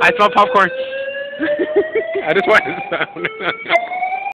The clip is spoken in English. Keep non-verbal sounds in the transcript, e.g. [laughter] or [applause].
I smell popcorn. [laughs] I just want to sound. [laughs]